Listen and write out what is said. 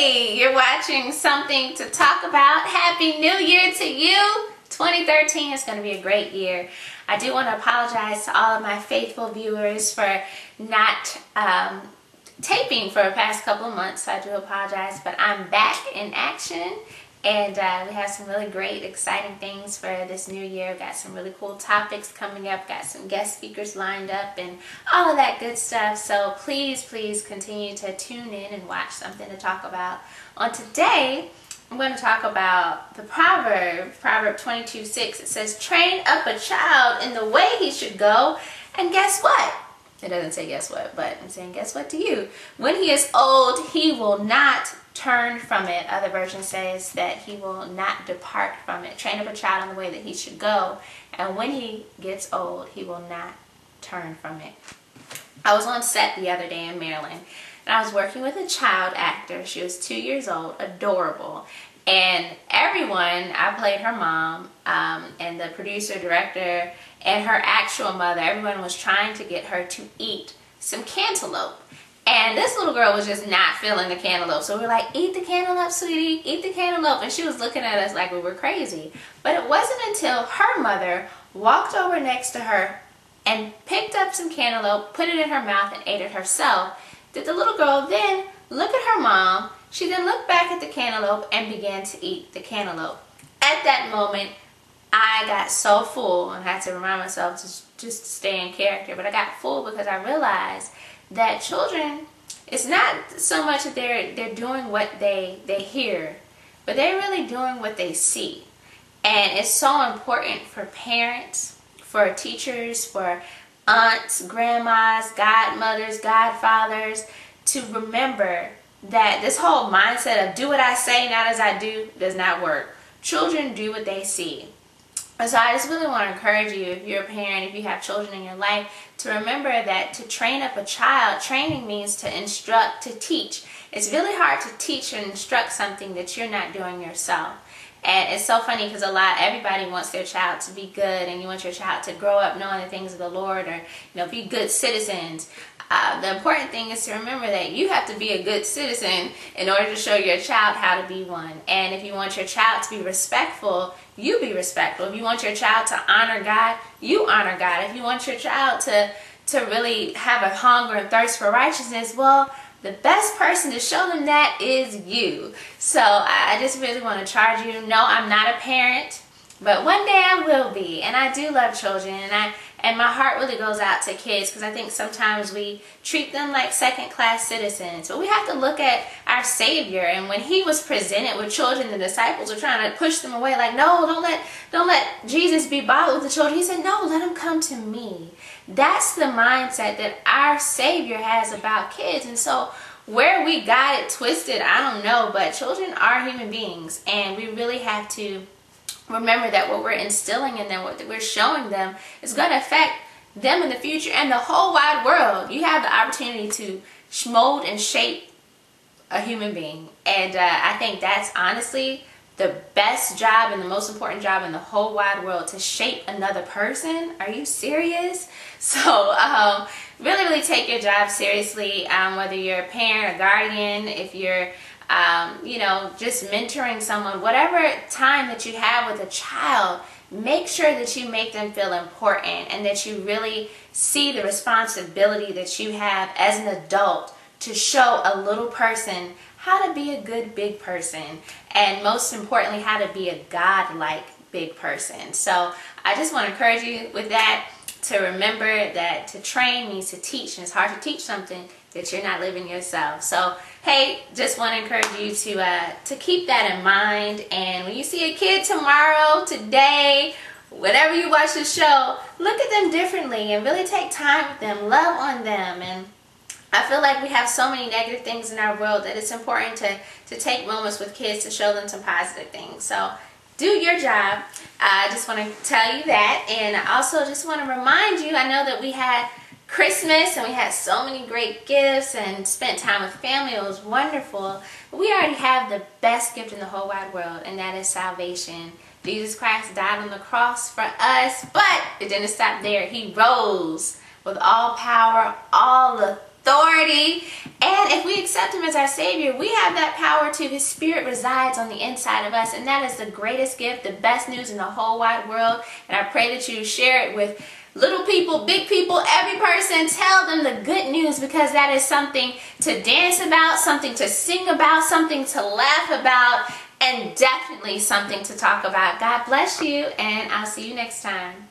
Hey, you're watching something to talk about. Happy New Year to you. 2013 is going to be a great year. I do want to apologize to all of my faithful viewers for not um, taping for the past couple of months. So I do apologize, but I'm back in action and uh, we have some really great, exciting things for this new year. Got some really cool topics coming up. Got some guest speakers lined up and all of that good stuff. So please, please continue to tune in and watch something to talk about. On today, I'm going to talk about the proverb, Proverb 22, 6. It says, train up a child in the way he should go. And guess what? It doesn't say guess what, but I'm saying guess what to you. When he is old, he will not turn from it. Other version says that he will not depart from it. Train up a child in the way that he should go. And when he gets old, he will not turn from it. I was on set the other day in Maryland. And I was working with a child actor. She was two years old, adorable. And everyone, I played her mom, um, and the producer, director, and her actual mother, everyone was trying to get her to eat some cantaloupe. And this little girl was just not feeling the cantaloupe. So we are like, eat the cantaloupe, sweetie, eat the cantaloupe. And she was looking at us like we were crazy. But it wasn't until her mother walked over next to her and picked up some cantaloupe, put it in her mouth, and ate it herself, did the little girl then look at her mom. She then looked back at the cantaloupe and began to eat the cantaloupe. At that moment, I got so full and had to remind myself to just stay in character. But I got full because I realized that children, it's not so much that they're they're doing what they they hear, but they're really doing what they see. And it's so important for parents, for teachers, for aunts, grandmas, godmothers, godfathers to remember that this whole mindset of do what I say, not as I do, does not work. Children do what they see. So I just really want to encourage you, if you're a parent, if you have children in your life, to remember that to train up a child, training means to instruct, to teach. It's really hard to teach and instruct something that you're not doing yourself. And it's so funny because a lot, everybody wants their child to be good and you want your child to grow up knowing the things of the Lord or, you know, be good citizens. Uh, the important thing is to remember that you have to be a good citizen in order to show your child how to be one. And if you want your child to be respectful, you be respectful. If you want your child to honor God, you honor God. If you want your child to, to really have a hunger and thirst for righteousness, well, the best person to show them that is you. So I just really want to charge you. No, I'm not a parent, but one day I will be. And I do love children, and I and my heart really goes out to kids because I think sometimes we treat them like second class citizens. But we have to look at our Savior. And when he was presented with children, the disciples were trying to push them away, like, no, don't let don't let Jesus be bothered with the children. He said, No, let them come to me. That's the mindset that our Savior has about kids. And so where we got it twisted, I don't know, but children are human beings and we really have to remember that what we're instilling in them, what we're showing them is going to affect them in the future and the whole wide world. You have the opportunity to mold and shape a human being. And uh, I think that's honestly the best job and the most important job in the whole wide world to shape another person. Are you serious? So um, really, really take your job seriously, um, whether you're a parent, a guardian, if you're um, you know, just mentoring someone, whatever time that you have with a child, make sure that you make them feel important and that you really see the responsibility that you have as an adult to show a little person how to be a good big person and most importantly how to be a god-like big person. So i just want to encourage you with that to remember that to train means to teach and it's hard to teach something that you're not living yourself so hey just want to encourage you to uh, to keep that in mind and when you see a kid tomorrow today whatever you watch the show look at them differently and really take time with them love on them and I feel like we have so many negative things in our world that it's important to, to take moments with kids to show them some positive things. So do your job. I just want to tell you that. And I also just want to remind you, I know that we had Christmas and we had so many great gifts and spent time with family. It was wonderful. But We already have the best gift in the whole wide world, and that is salvation. Jesus Christ died on the cross for us, but it didn't stop there. He rose with all power, all authority. And if we accept him as our savior, we have that power too. His spirit resides on the inside of us. And that is the greatest gift, the best news in the whole wide world. And I pray that you share it with little people, big people, every person, tell them the good news because that is something to dance about, something to sing about, something to laugh about, and definitely something to talk about. God bless you, and I'll see you next time.